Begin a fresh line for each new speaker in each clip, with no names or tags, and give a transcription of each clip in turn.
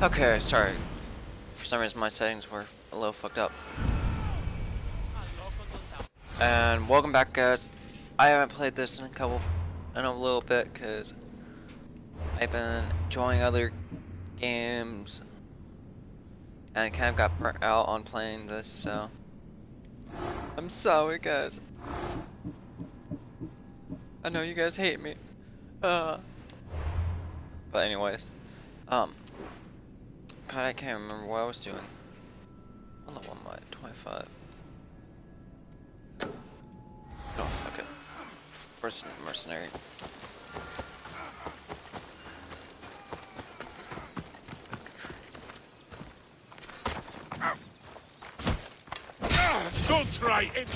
Okay, sorry. For some reason my settings were a little fucked up. And welcome back guys. I haven't played this in a couple, in a little bit because I've been enjoying other games and kind of got burnt out on playing this so I'm sorry guys. I know you guys hate me. Uh, but anyways, um, God, I can't remember what I was doing. On the one by 25. Oh, fuck it. Where's mercenary?
Don't try it!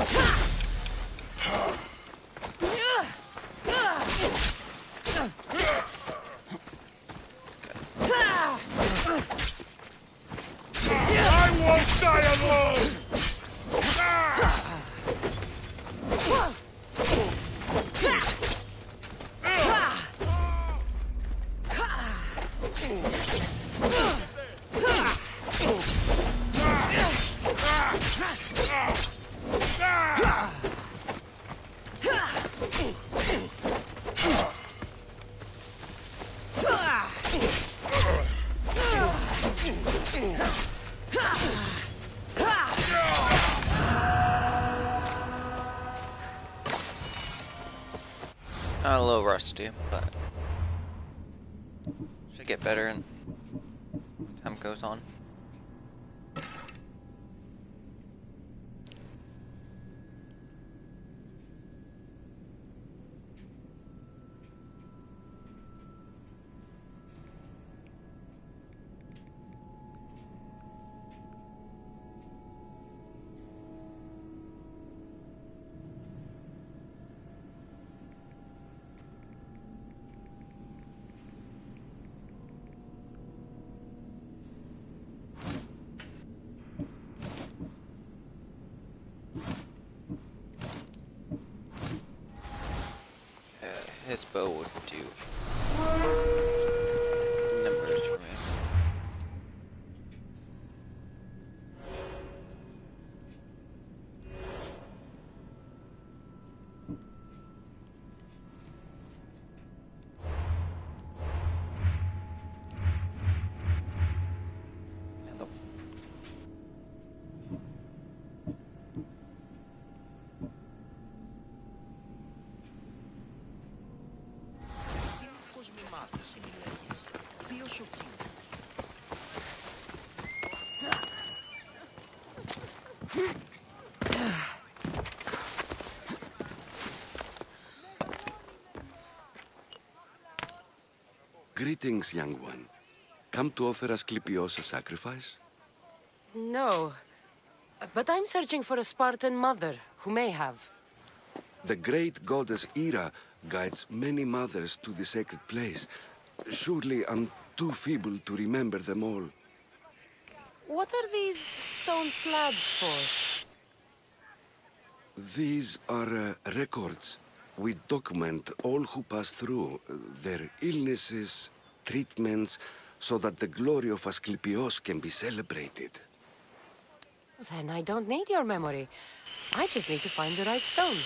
I
rusty, but should get better and time goes on.
Greetings, young one. Come to offer Asclepios a sacrifice?
No. But I'm searching for a Spartan mother who may have.
The great goddess Hera guides many mothers to the sacred place. Surely I'm too feeble to remember them all.
What are these stone slabs for?
These are uh, records. We document all who pass through, uh, their illnesses, treatments, so that the glory of Asclepios can be celebrated.
Then I don't need your memory. I just need to find the right stone.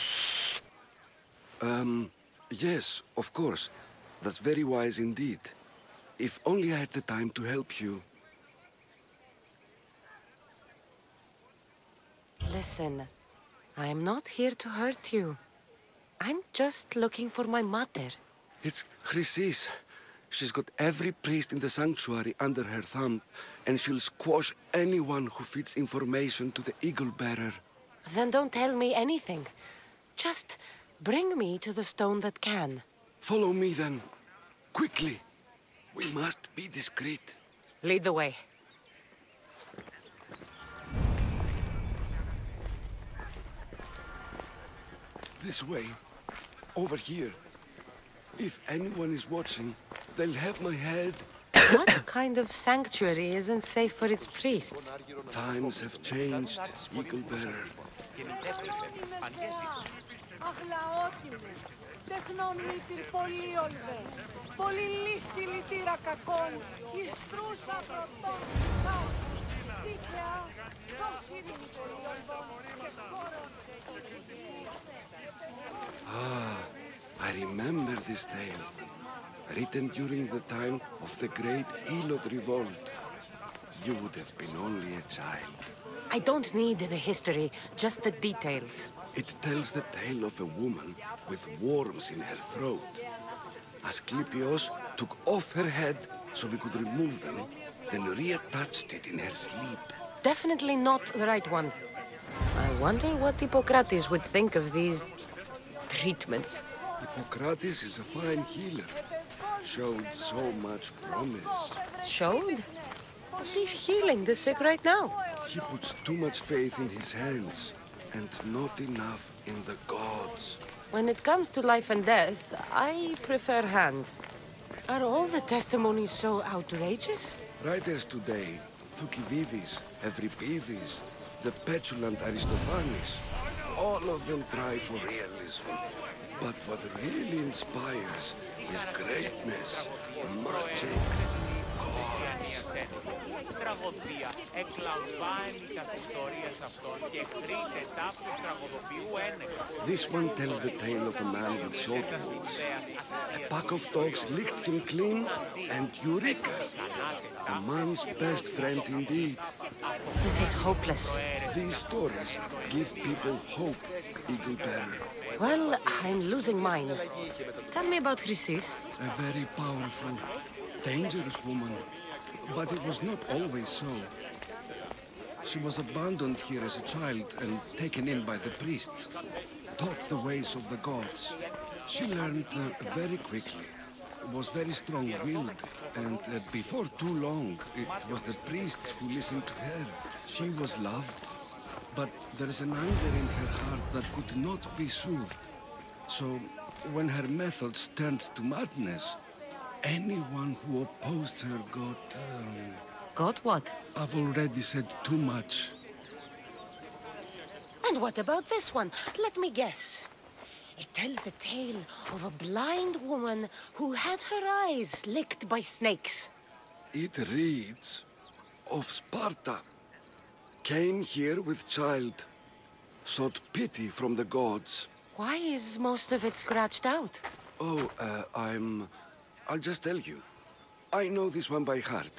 Um, yes, of course. That's very wise indeed. If only I had the time to help you.
Listen, I'm not here to hurt you. I'm just looking for my mother.
It's Chrysis. She's got every priest in the sanctuary under her thumb, and she'll squash anyone who feeds information to the Eagle Bearer.
Then don't tell me anything. Just bring me to the stone that can.
Follow me then. Quickly. We must be discreet.
Lead the way.
This way Over here. If anyone is watching, they'll have my head.
what kind of sanctuary isn't safe for its priests?
Times have changed, Eagle Bearer.
και νητεύτηκε. Πανιέζης.
Αχλαόκινε, τεχνών μήτυρ πολύ ολβέ, πολύ λίστη λυτήρα κακών, ιστρούσα πρωτών, χάς, σίκαια, δώσει ειρήνη πολύ ολβών και χώρον
Ah, I remember this tale. Written during the time of the great Helot revolt. You would have been only a child.
I don't need the history, just the details.
It tells the tale of a woman with worms in her throat. Asclepios took off her head so we could remove them, then reattached it in her sleep.
Definitely not the right one. I wonder what Hippocrates would think of these treatments.
Hippocrates is a fine healer. Showed so much promise.
Showed? He's healing the sick right now.
He puts too much faith in his hands and not enough in the gods.
When it comes to life and death, I prefer hands. Are all the testimonies so outrageous?
Writers today, Thucydides, Euripides, the petulant Aristophanes, all of them try for realism. But what really inspires is greatness, magic, gods
Η τραγωδία εκλαμβάνει τα ιστορίες αυτών και χρείται τάπους τραγωδοποιού ένεκα.
This one tells the tale of a man with short walls. A pack of dogs licked him clean, and Eureka! A man's best friend indeed.
This is hopeless.
These stories give people hope, Eagle Bearer.
Well, I'm losing mine. Tell me about Chrysis.
A very powerful, dangerous woman. but it was not always so. She was abandoned here as a child and taken in by the priests. Taught the ways of the gods. She learned uh, very quickly. Was very strong-willed, and uh, before too long, it was the priests who listened to her. She was loved, but there is an anger in her heart that could not be soothed. So, when her methods turned to madness, anyone who opposed her got... Um,
Got what?
I've already said too much.
And what about this one? Let me guess. It tells the tale of a blind woman who had her eyes licked by snakes.
It reads of Sparta. Came here with child. Sought pity from the gods.
Why is most of it scratched out?
Oh, uh, I'm... I'll just tell you. I know this one by heart.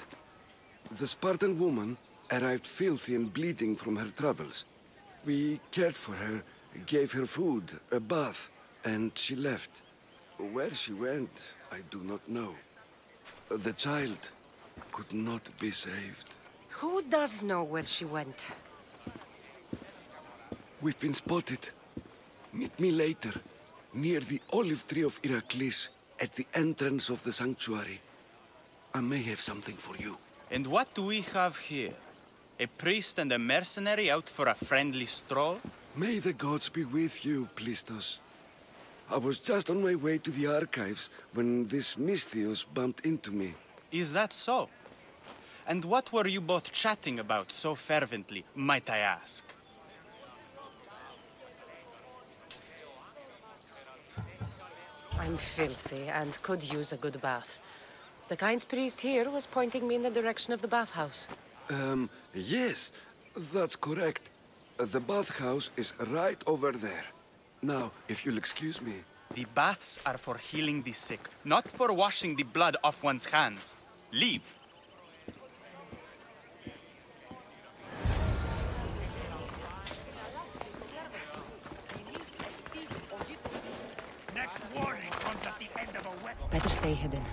The Spartan woman arrived filthy and bleeding from her travels. We cared for her, gave her food, a bath, and she left. Where she went, I do not know. The child could not be saved.
Who does know where she went?
We've been spotted. Meet me later, near the olive tree of Iraklis, at the entrance of the sanctuary. I may have something for you.
And what do we have here? A priest and a mercenary out for a friendly stroll?
May the gods be with you, Plistos. I was just on my way to the archives when this Misthios bumped into me.
Is that so? And what were you both chatting about so fervently, might I ask?
I'm filthy and could use a good bath. The kind priest here was pointing me in the direction of the bathhouse.
Um, yes, that's correct. The bathhouse is right over there. Now, if you'll excuse me.
The baths are for healing the sick, not for washing the blood off one's hands. Leave.
Better stay hidden.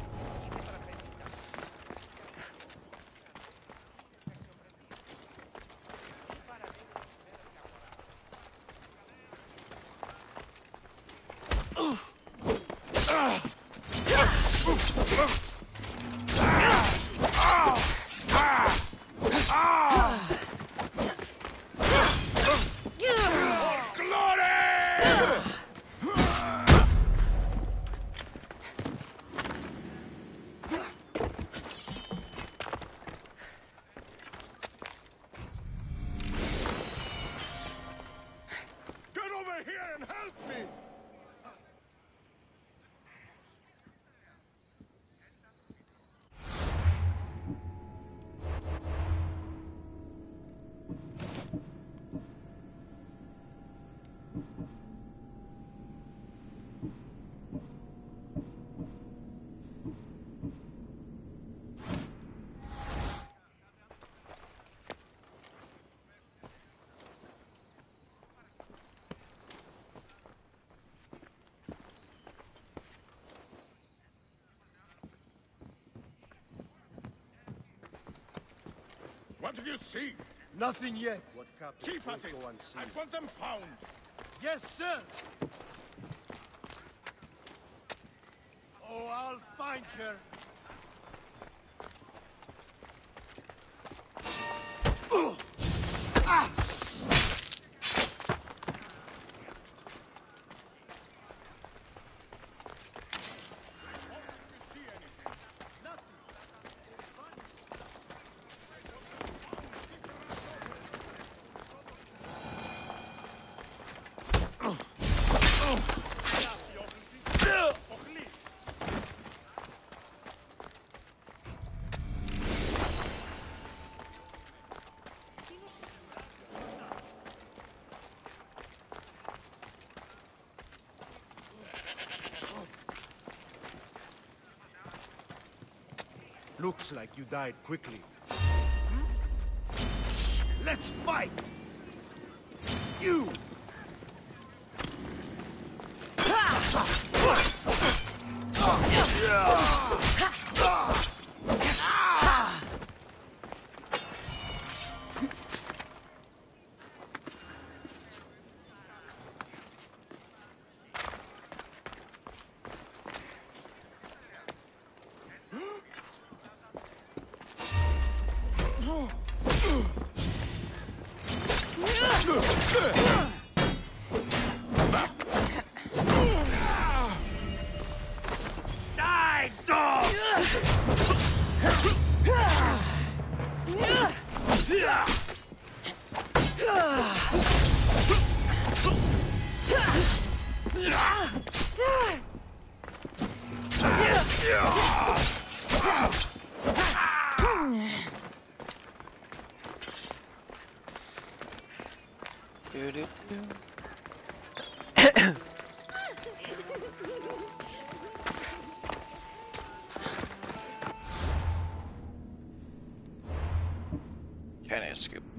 What do you see?
Nothing yet. What Captain
Keep at it.
Go and see.
I want them found.
Yes, sir. Oh, I'll find her. Looks like you died quickly. Let's fight! You!
Of scoop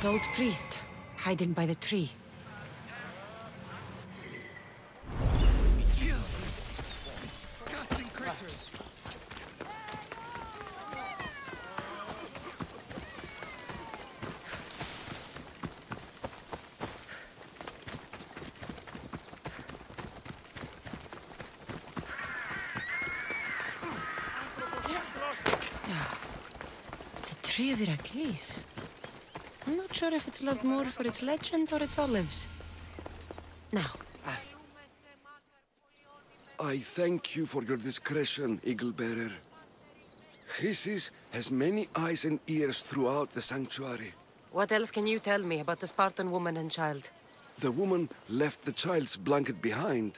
That old priest, hiding by the tree. The tree of Iraklis. I'm not sure if it's loved more for its legend or its olives. Now,
I thank you for your discretion, Eagle Bearer. Chrysis has many eyes and ears throughout the sanctuary.
what else can you tell me about the Spartan woman and child?
The woman left the child's blanket behind.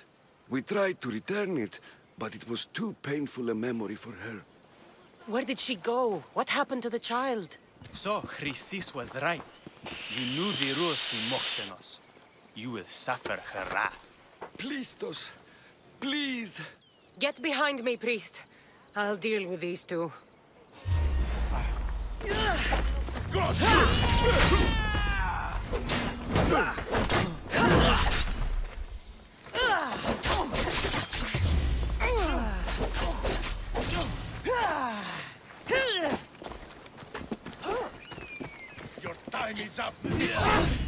We tried to return it, but it was too painful a memory for her.
Where did she go? What happened to the child?
So, Chrysis was right. You knew the rules to Moxenos. You will suffer her wrath.
Plistos, please!
Get behind me, priest. I'll deal with these two.
Ah. Your is up.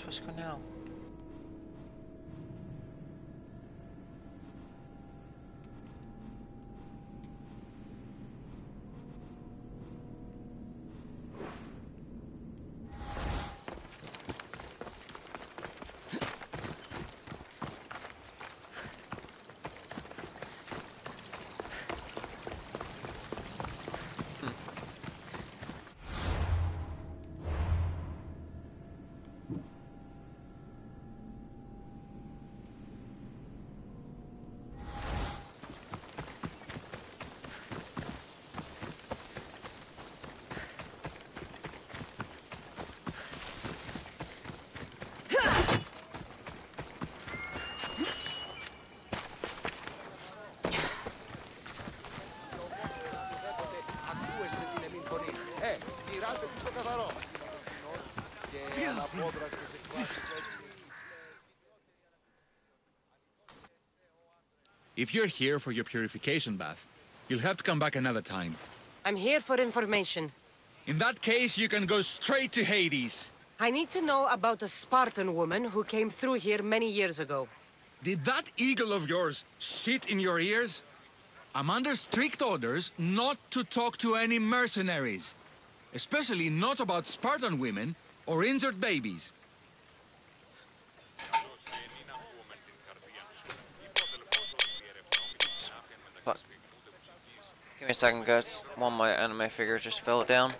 Where am I
If you're here for your purification bath, you'll have to come back another time.
I'm here for information.
In that case, you can go straight to Hades.
I need to know about a Spartan woman who came through here many years ago.
Did that eagle of yours shit in your ears? I'm under strict orders not to talk to any mercenaries. Especially not about Spartan women or injured babies.
Fuck. Give me a second, guys. One of my anime figures just fell down.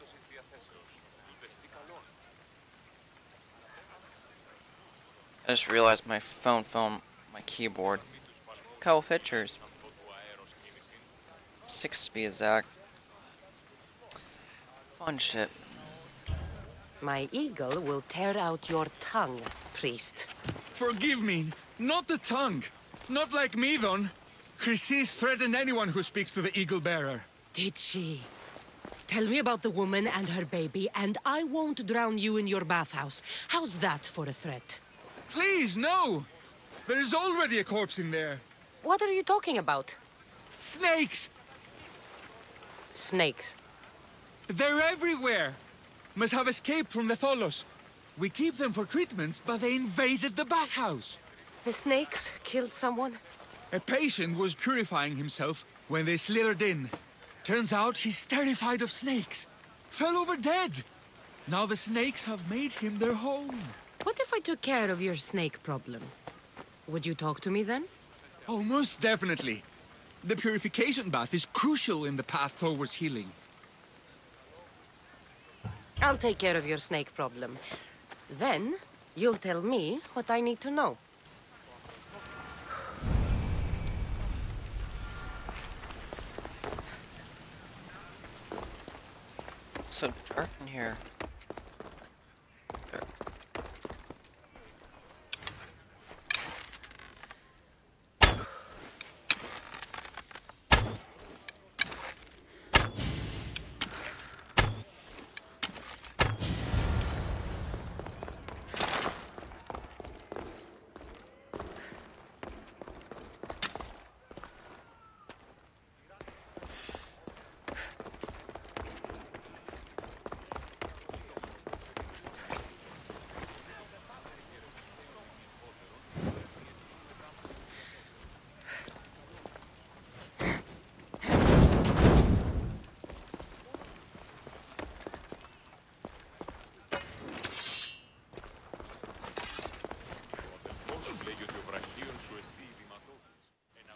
εστί η μετάπτωση διαθέσεως. Τούτε στή καλόν.
I just realized my phone fell on my keyboard. Couple pictures. Six to be exact. Fun shit.
My eagle will tear out your tongue, priest.
Forgive me, not the tongue. Not like me, Don. Chrysis threatened anyone who speaks to the Eagle Bearer.
Did she? Tell me about the woman and her baby, and I won't drown you in your bathhouse. How's that for a threat?
Please, no! There is already a corpse in there.
What are you talking about?
Snakes!
Snakes.
They're everywhere! Must have escaped from the Tholos. We keep them for treatments, but they invaded the bathhouse.
The snakes killed someone?
A patient was purifying himself when they slithered in. Turns out he's terrified of snakes. Fell over dead. Now the snakes have made him their home.
What if I took care of your snake problem? Would you talk to me then?
Oh, most definitely. The purification bath is crucial in the path towards healing.
I'll take care of your snake problem. Then, you'll tell me what I need to know.
So dark in here. There.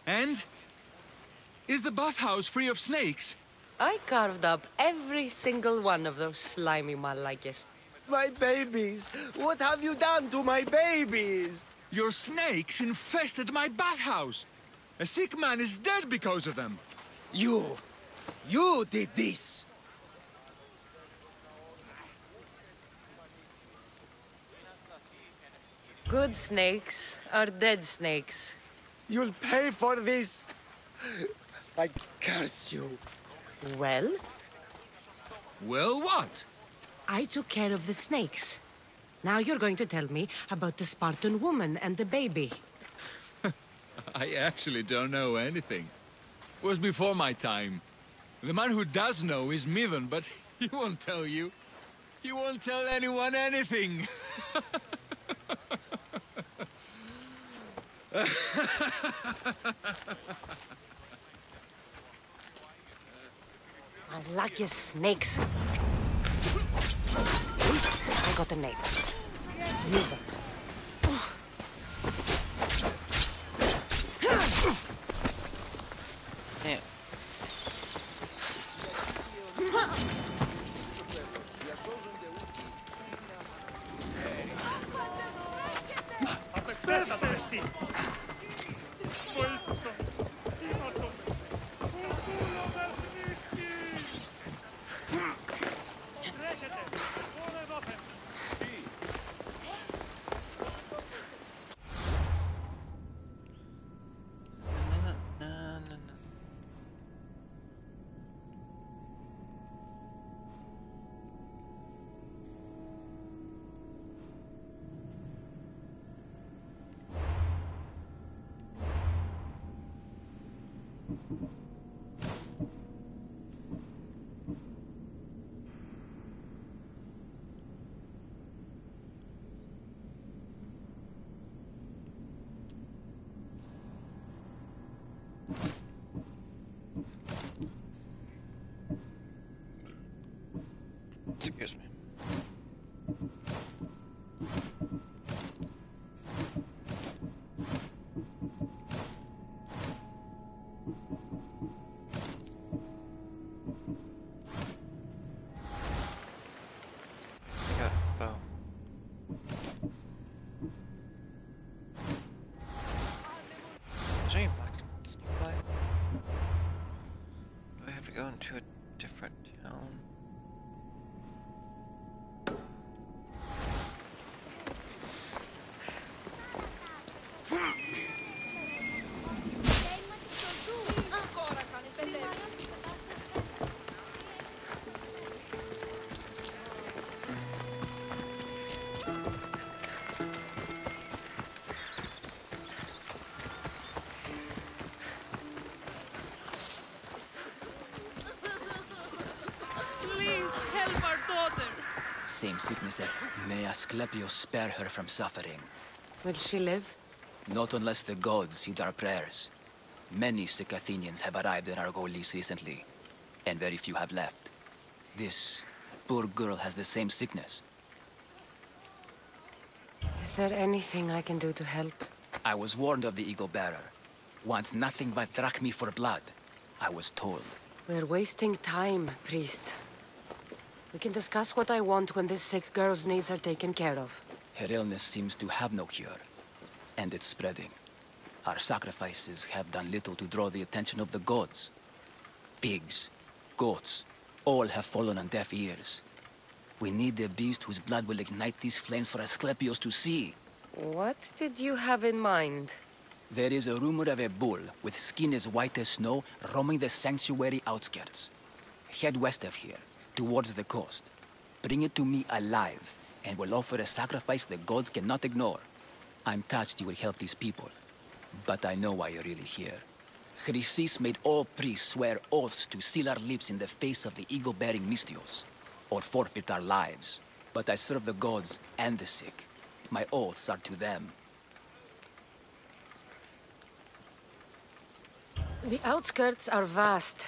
And? Is the bathhouse free of snakes?
I carved up every single one of those slimy malakes.
My babies! What have you done to my babies?
Your snakes infested my bathhouse. A sick man is dead because of them.
You! You did this!
Good snakes are dead snakes.
You'll pay for this! I curse you.
Well?
Well, what?
I took care of the snakes. Now you're going to tell me about the Spartan woman and the baby.
I actually don't know anything. It was before my time. The man who does know is Midon, but he won't tell you. He won't tell anyone anything.
I like your snakes. At least I got a name. Neither.
Do I have to go into a
Same sickness as... May Asclepius spare her from suffering.
Will she live?
Not unless the gods heed our prayers. Many sick Athenians have arrived in Argolis recently, and very few have left. This poor girl has the same sickness.
Is there anything I can do to help?
I was warned of the Eagle Bearer. Wants nothing but drachmi for blood. I was told.
We're wasting time, priest. We can discuss what I want when this sick girl's needs are taken care of.
Her illness seems to have no cure, and it's spreading. Our sacrifices have done little to draw the attention of the gods. Pigs, goats, all have fallen on deaf ears. We need a beast whose blood will ignite these flames for Asclepius to see.
What did you have in mind?
There is a rumor of a bull with skin as white as snow roaming the sanctuary outskirts. Head west of here, towards the coast. Bring it to me alive, and we'll offer a sacrifice the gods cannot ignore. I'm touched you will help these people, but I know why you're really here. Chrysis made all priests swear oaths to seal our lips in the face of the eagle-bearing Misthios, or forfeit our lives. But I serve the gods and the sick. My oaths are to them.
The outskirts are vast.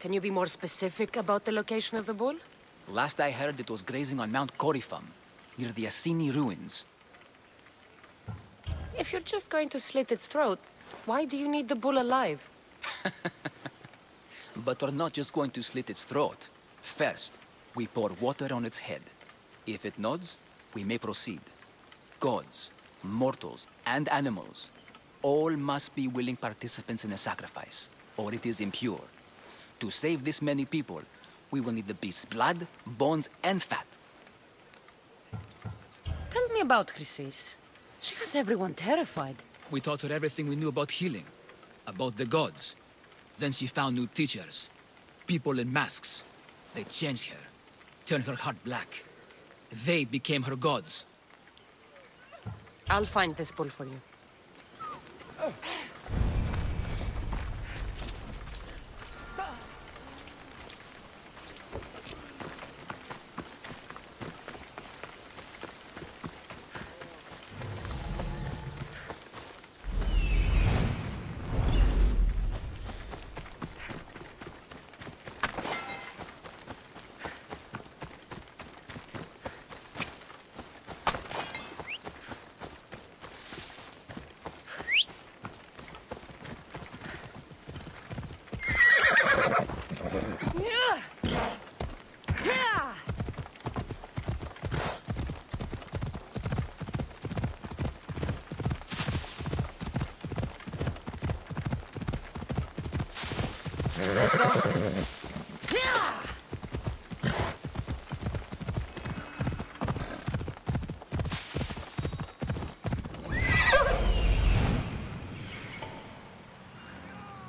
Can you be more specific about the location of the bull?
Last I heard, it was grazing on Mount Corifum, near the Assini ruins.
If you're just going to slit its throat, Why do you need the bull alive?
But we're not just going to slit its throat. First, we pour water on its head. If it nods, we may proceed. Gods, mortals, and animals, all must be willing participants in a sacrifice, or it is impure. To save this many people, we will need the beast's blood, bones, and fat.
Tell me about Chrysis. She has everyone terrified.
We taught her everything we knew about healing, about the gods. Then she found new teachers, people in masks. They changed her, turned her heart black. They became her gods.
I'll find this bull for you.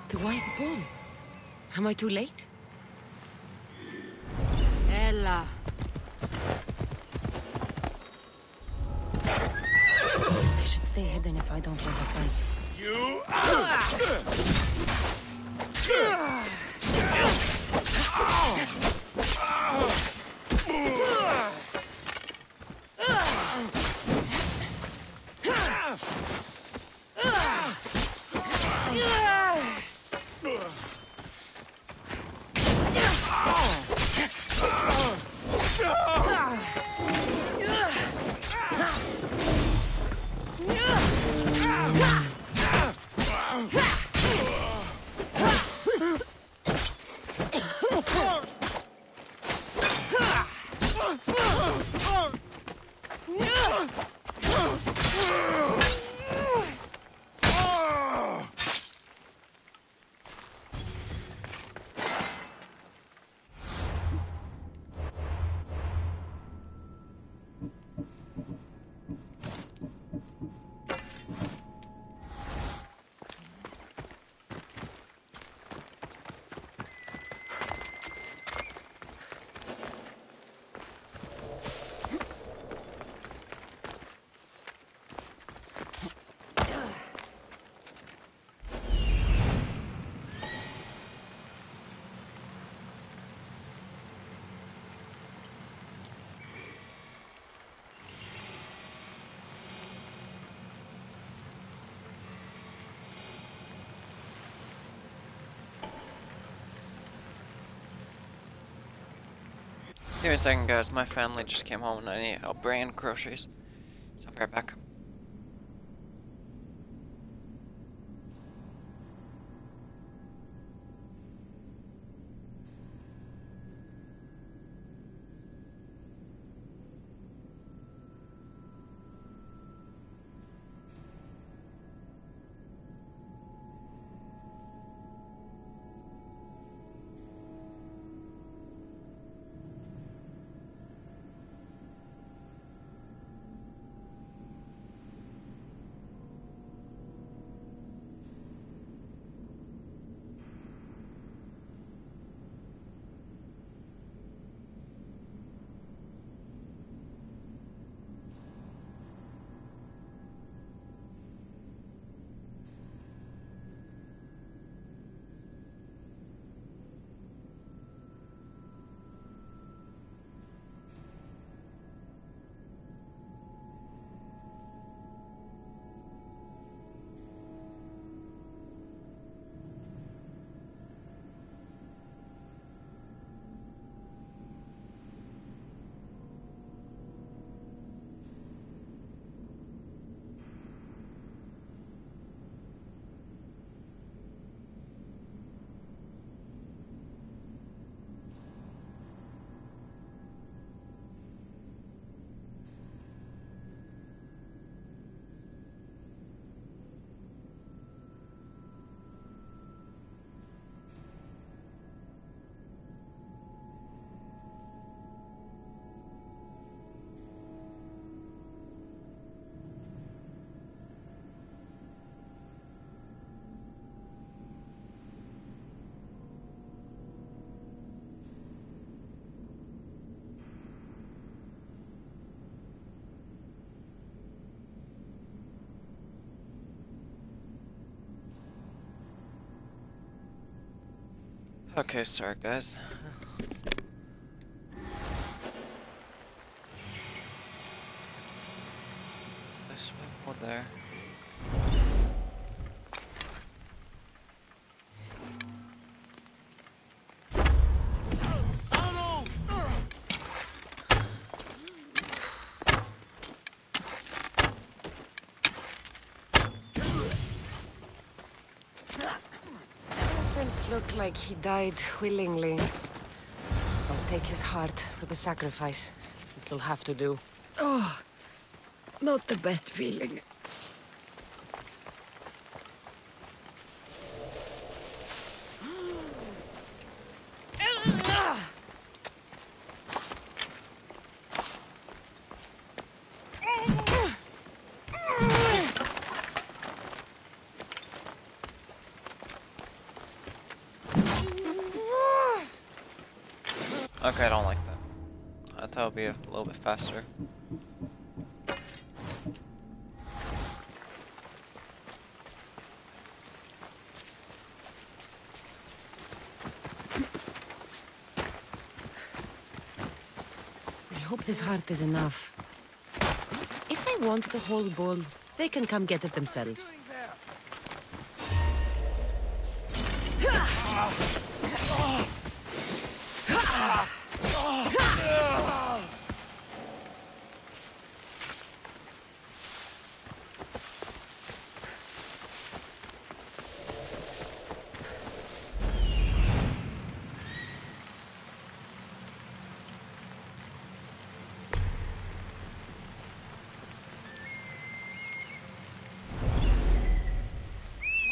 The white bull. Am I too late?
Give me a second, guys. My family just came home and I need help bringing groceries. So I'll be right back. Okay, sorry guys.
Doesn't look like he died willingly. I'll take his heart for the sacrifice. It'll have to do.
Oh, not the best feeling.
Okay, I don't like that. I thought it'd be a little bit faster.
I hope this heart is enough. If they want the whole bull, they can come get it themselves.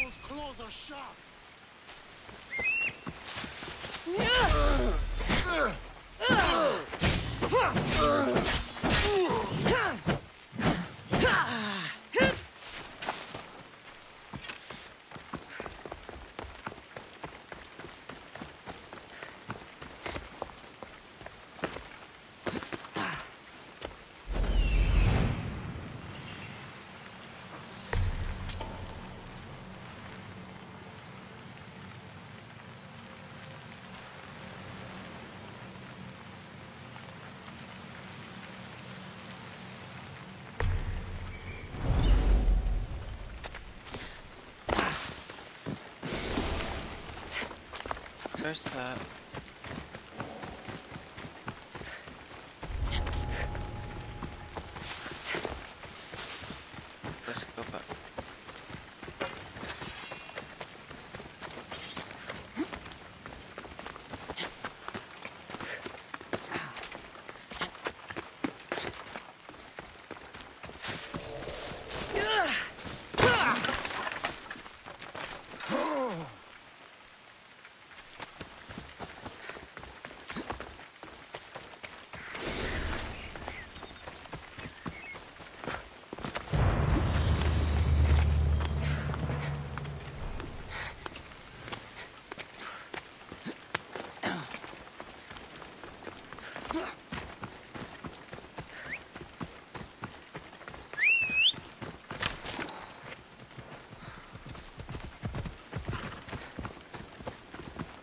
Those claws are sharp.
There's. Let's go back.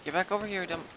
Get back over here, dumb.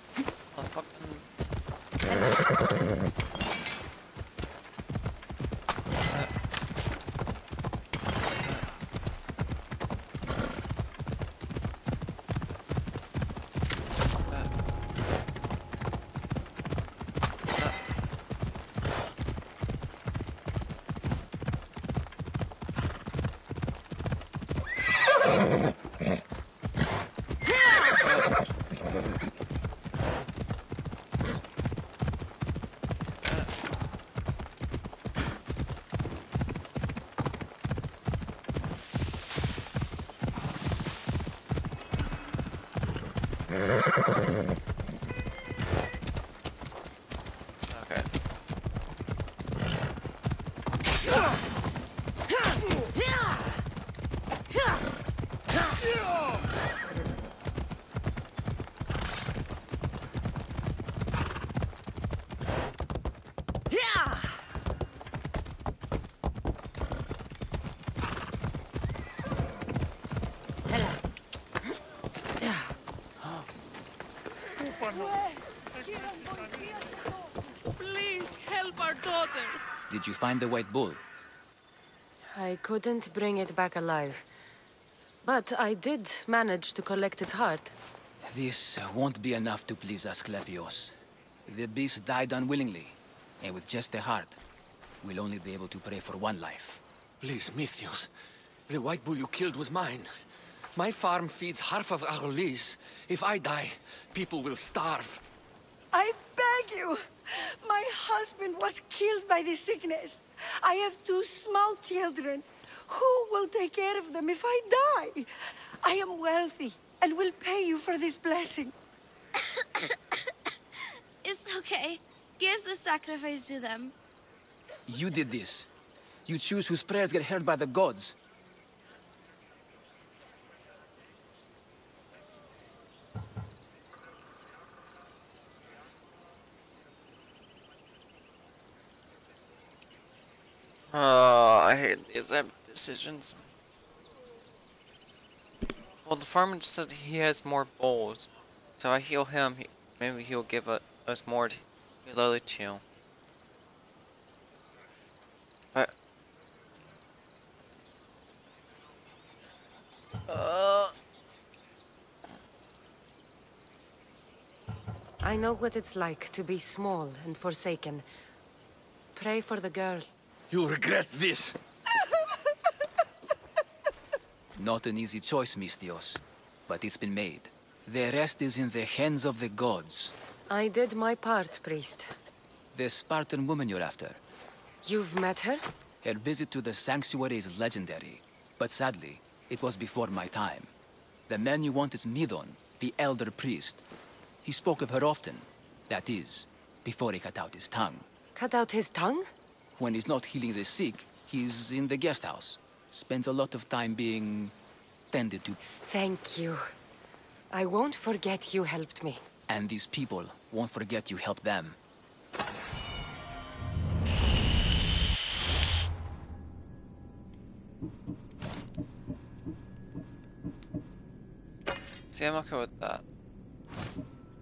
Ha ha
ha
ha ha. Find the White Bull?
I couldn't bring it back alive. But I did manage to collect its heart.
This won't be enough to please Asclepios. The beast died unwillingly, and with just the heart, we'll only be able to pray for one life.
Please, Misthios. The white bull you killed was mine. My farm feeds half of Argolis. If I die, people will starve.
I beg you! My husband was killed by the sickness. I have two small children. Who will take care of them if I die? I am wealthy and will pay you for this blessing.
It's okay. Give the sacrifice to them.
You did this. You choose whose prayers get heard by the gods.
Oh, I hate these decisions. Well, the farmer said he has more bowls, so I heal him. He, maybe he'll give a, us more to other two. But uh,
I know what it's like to be small and forsaken. Pray for the girl.
You'll regret this.
Not an easy choice, Misthios, but it's been made. The rest is in the hands of the gods.
I did my part, priest.
The Spartan woman you're after.
You've met her?
Her visit to the sanctuary is legendary, but sadly, it was before my time. The man you want is Midon, the elder priest. He spoke of her often. That is, before he cut out his tongue.
Cut out his tongue?
When he's not healing the sick, he's in the guest house. Spends a lot of time being tended to.
Thank you. I won't forget you helped me.
And these people won't forget you helped them.
see, I'm okay with that.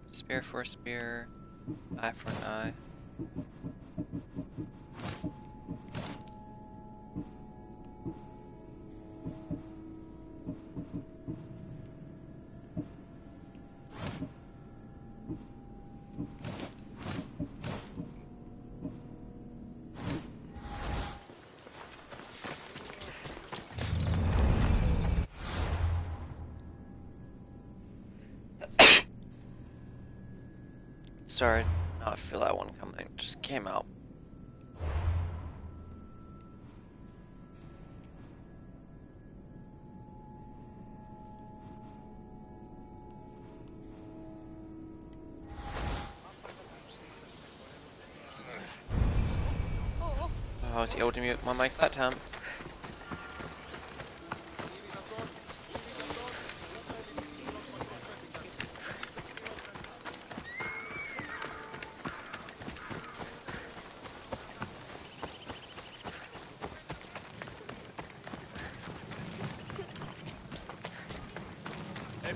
Spear for a spear, eye for an eye. Sorry, did not feel that one coming. It just came out. Oh, I was able to mute my mic that time.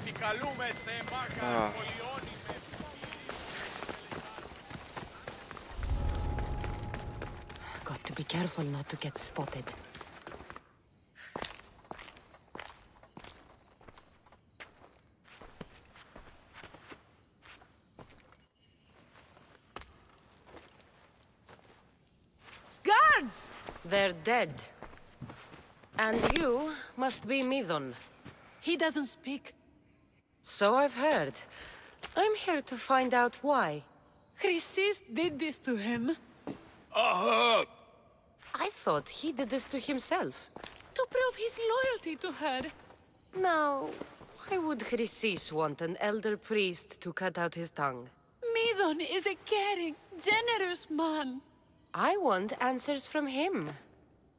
Επικαλούμε σε μάρκα
Ah.
εμβολιών
Got to be careful not to get spotted.
Guards!
They're dead. And you must be Midon.
He doesn't speak.
So I've heard. I'm here to find out why.
Chrysis did this to him. Uh-huh.
I thought he did this to himself.
To prove his loyalty to her.
Now, why would Chrysis want an elder priest to cut out his tongue?
Midon is a caring, generous man.
I want answers from him,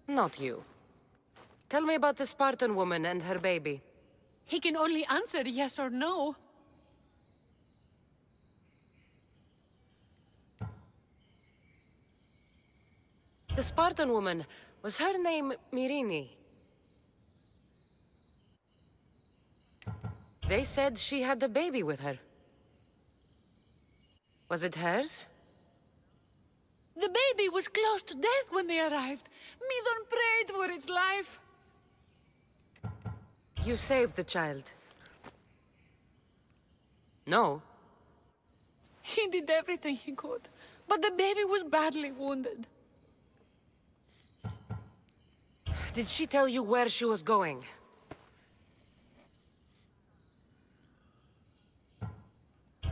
not you. Tell me about the Spartan woman and her baby.
He can only answer yes or no.
The Spartan woman, was her name Myrrine? They said she had a baby with her. Was it hers?
The baby was close to death when they arrived. Midon prayed for its life.
You saved the child. No?
He did everything he could, but the baby was badly wounded.
Did she tell you where she was going?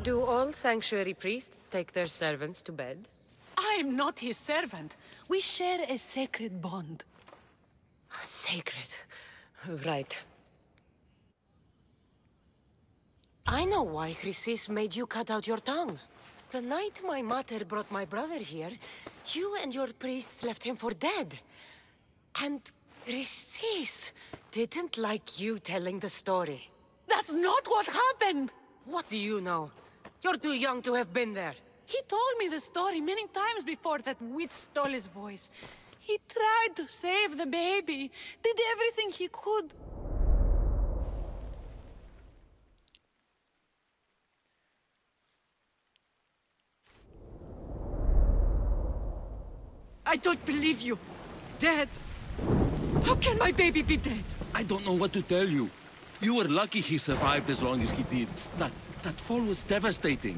Do all sanctuary priests take their servants to bed?
I'm not his servant. We share a sacred bond.
Sacred. Right. I know why Chrysis made you cut out your tongue. The night my mater brought my brother here, you and your priests left him for dead. And Chrysis didn't like you telling the story.
That's not what happened!
What do you know? You're too young to have been there.
He told me the story many times before that witch stole his voice. He tried to save the baby, did everything he could.
I don't believe you. Dead? How can my baby be dead?
I don't know what to tell you. You were lucky he survived as long as he did. That, that fall was devastating.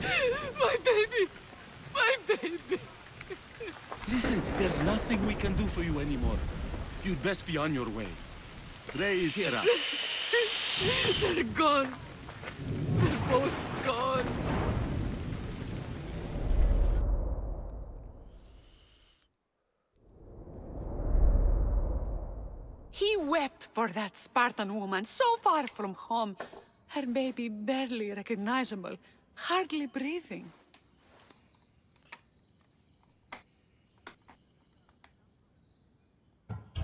My baby! My baby!
Listen, there's nothing we can do for you anymore. You'd best be on your way. Ray is here.
They're gone. They're both gone.
He wept for that Spartan woman so far from home. Her baby barely recognizable, hardly breathing.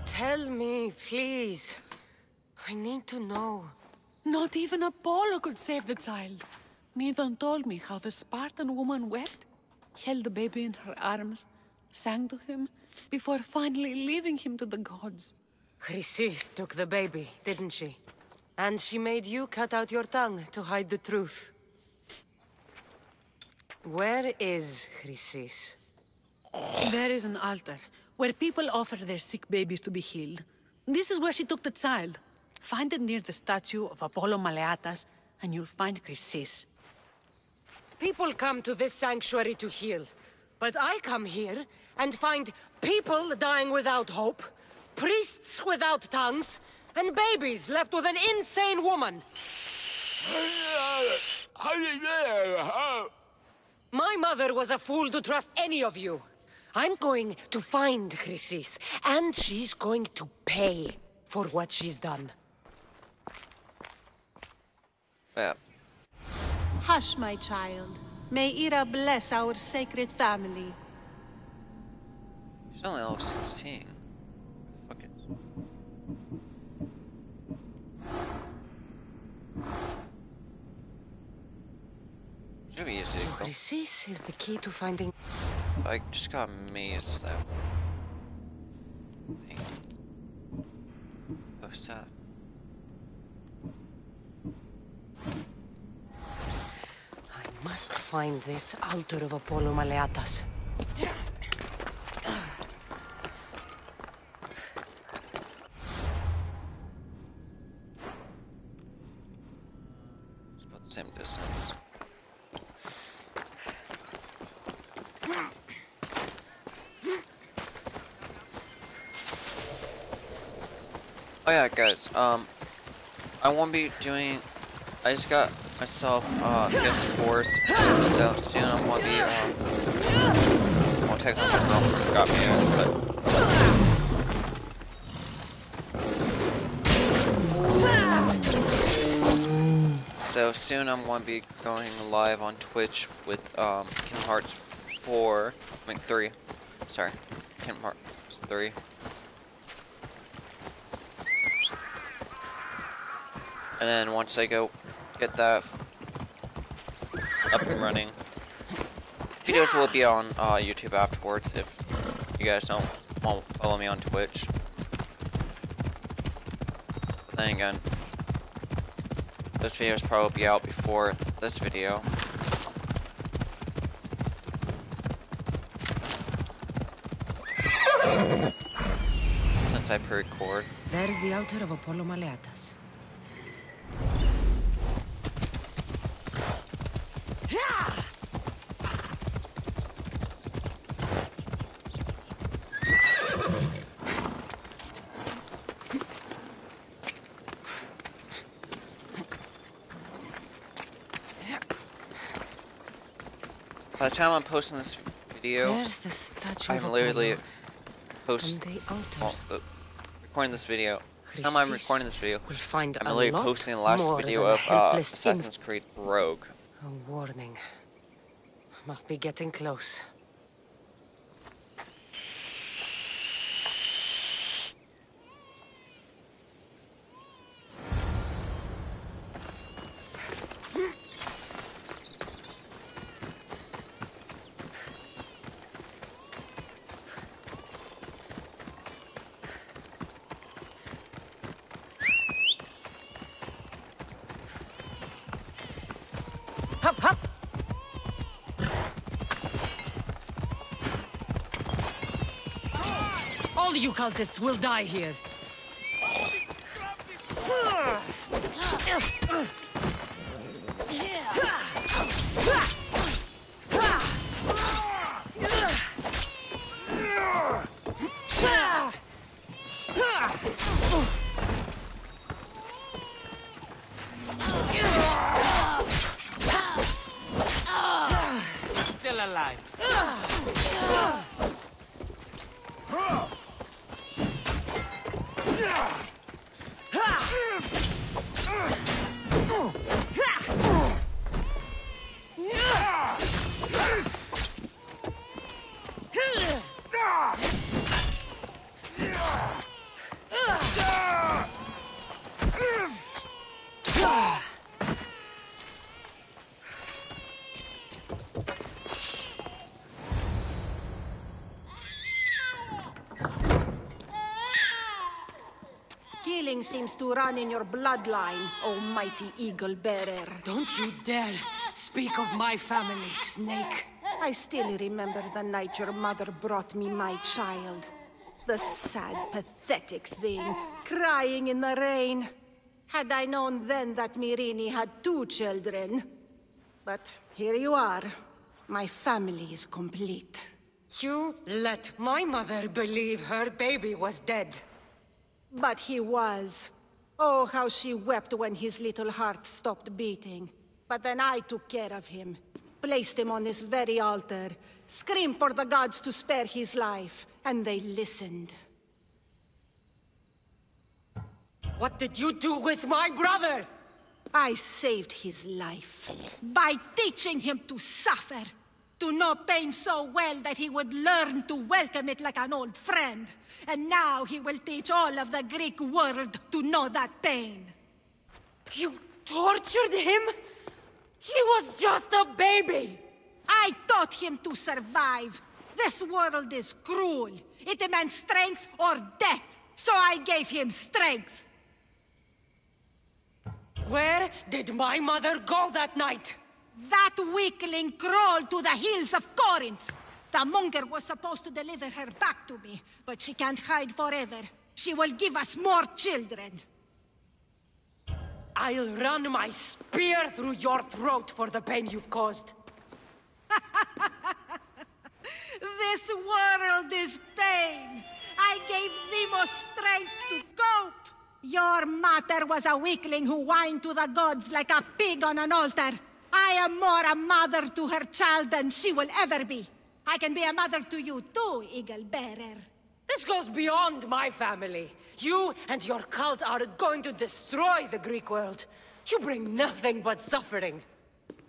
Tell me, please. I need to know.
Not even Apollo could save the child. Medon told me how the Spartan woman wept, held the baby in her arms, sang to him, before finally leaving him to the gods.
Chrysis took the baby, didn't she? And she made you cut out your tongue to hide the truth. Where is Chrysis?
There is an altar, where people offer their sick babies to be healed. This is where she took the child. Find it near the statue of Apollo Maleatas, and you'll find Chrysis.
People come to this sanctuary to heal. But I come here and find people dying without hope, priests without tongues, and babies left with an insane woman. My mother was a fool to trust any of you. I'm going to find Chrysis, and she's going to pay for what she's done.
Yeah.
Hush, my child. May Hera bless our sacred family.
She's only level 16. Fuck it. Should be easy.
So
to go.
Chrysis is the key to finding...
I just got amazed that thing. What's that?
I must find this altar of Apollo Maleatas.
Same distance. Oh yeah, guys. Um, I won't be doing. I just got myself uh PS4s, so soon I won't be. Technically, my girlfriend got me but. So soon I'm going to be going live on Twitch with um, Kingdom Hearts 4, I mean 3, sorry, Kingdom Hearts 3. And then once I go get that up and running, videos will be on uh, YouTube afterwards if you guys don't want to follow me on Twitch. But then again, this video is probably out before this video. Since I pre-record.
There is the altar of Apollo Maleatas.
The time I'm posting this video,
There's the statue
I'm literally
posting,
well, uh, recording this video. The time I'm recording this video,
will find
I'm literally posting the last video of uh, Assassin's Creed Rogue.
A warning. Must be getting close. Cultists will die here.
Killing seems to run in your bloodline, almighty eagle bearer.
Don't you dare speak of my family, Snake.
I still remember the night your mother brought me my child. The sad, pathetic thing, crying in the rain. Had I known then that Myrrine had two children. But here you are. My family is complete.
You let my mother believe her baby was dead.
But he was. Oh, how she wept when his little heart stopped beating. But then I took care of him, placed him on this very altar, screamed for the gods to spare his life, and they listened.
What did you do with my brother?
I saved his life by teaching him to suffer, to know pain so well that he would learn to welcome it like an old friend. And now he will teach all of the Greek world to know that pain.
You tortured him? He was just a baby!
I taught him to survive. This world is cruel. It demands strength or death. So I gave him strength.
Where did my mother go that night?
That weakling crawled to the hills of Corinth. The monger was supposed to deliver her back to me, but she can't hide forever. She will give us more children.
I'll run my spear through your throat for the pain you've caused.
This world is pain. I gave Deimos strength to cope. Your mater was a weakling who whined to the gods like a pig on an altar. I am more a mother to her child than she will ever be. I can be a mother to you too, Eagle Bearer.
This goes beyond my family. You and your cult are going to destroy the Greek world. You bring nothing but suffering.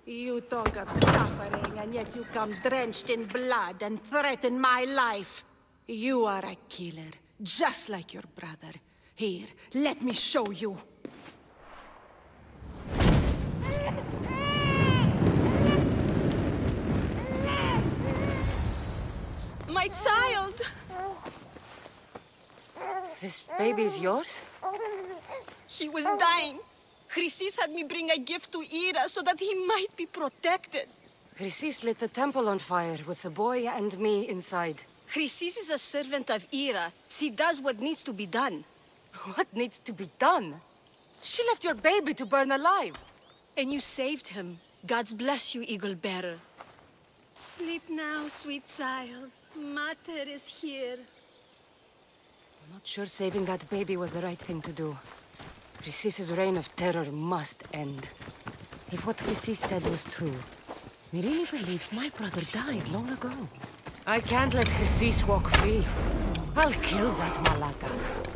You talk of suffering, and yet you come drenched in blood and threaten my life. You are a killer, just like your brother. Here, let me show you.
My child!
This baby is yours?
He was dying. Chrysis had me bring a gift to Hera so that he might be protected.
Chrysis lit the temple on fire with the boy and me inside. Chrysis is a servant of Hera. She does what needs to be done. What needs to be done? She left your baby to burn alive. And you saved him. God's bless you, Eagle Bearer.
Sleep now, sweet child. Mater is here.
I'm not sure saving that baby was the right thing to do. Chrysis' reign of terror must end. If what Chrysis said was true, really believes my brother died long ago. I can't let Chrysis walk free. I'll kill that Malaka.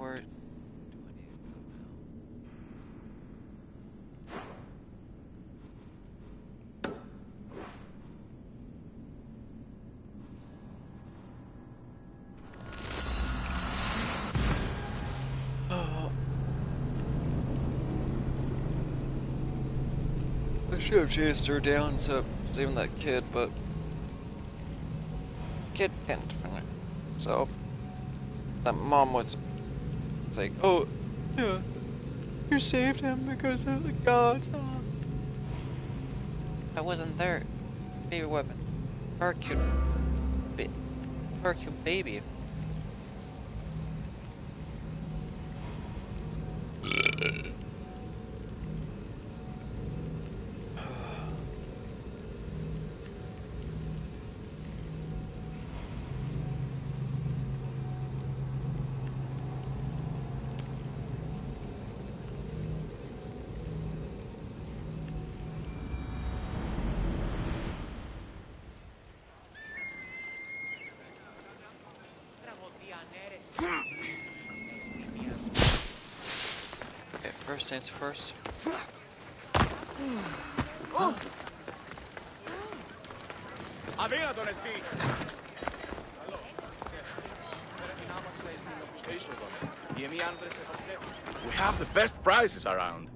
I to should have chased her down of saving that kid, but kid can't defend herself. That mom was it's like, oh, yeah, you saved him because of the gods. Oh. I wasn't there. Baby weapon. Her cute. Ba her cute baby. First.
We have the best prizes around.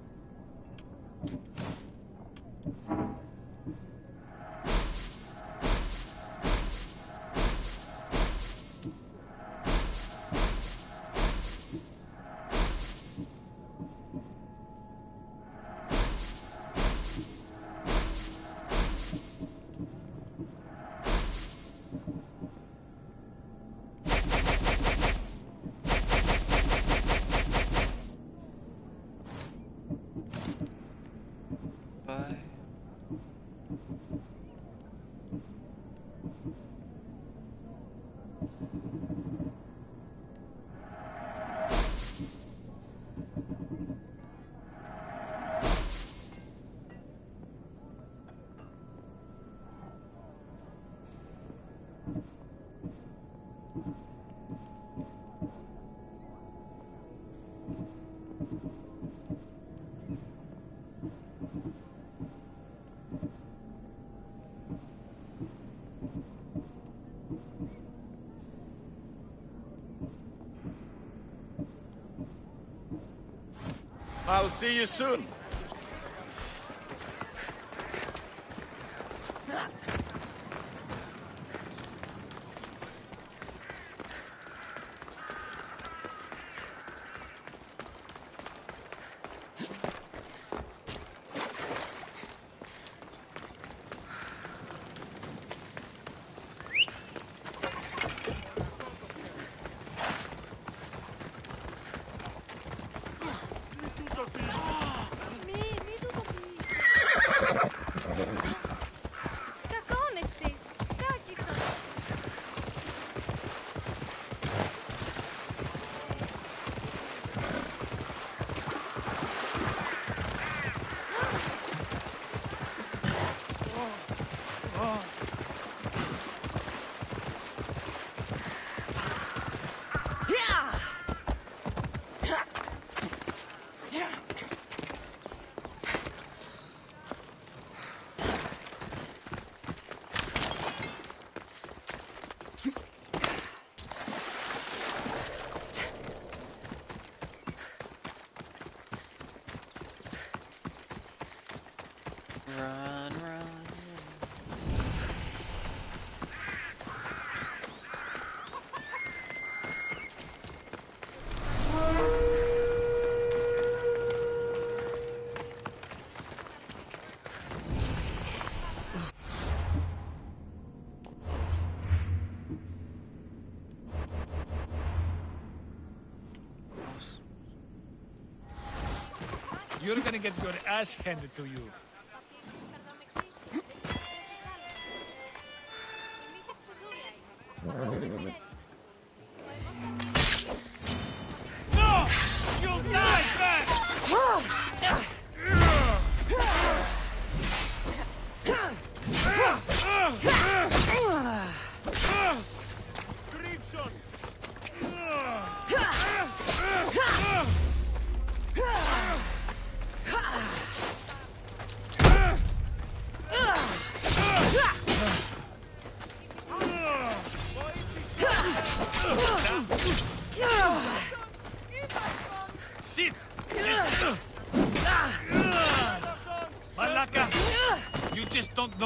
See you soon.
You're gonna get your ass handed to you.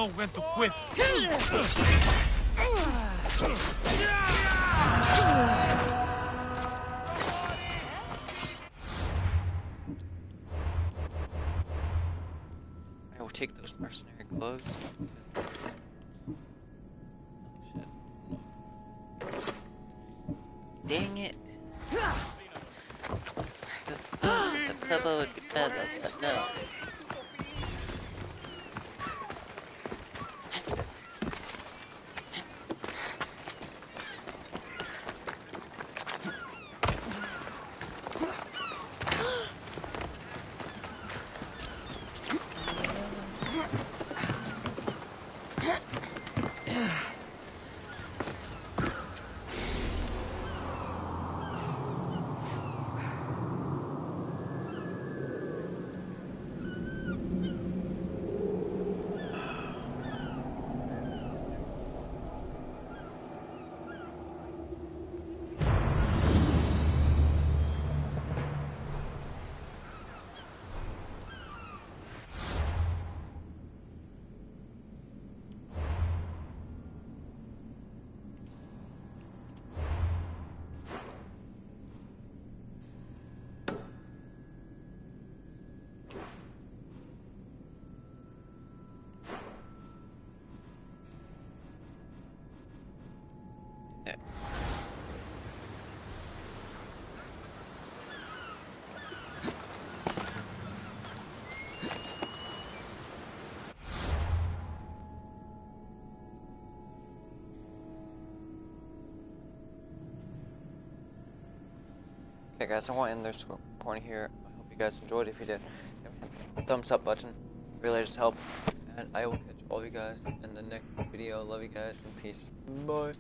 Know when to quit.
I will take those mercenary clothes. Okay guys, I want to end this corner here. I hope you guys enjoyed. If you did, thumbs up button. Really just help. And I will catch all you guys in the next video. Love you guys and peace. Bye.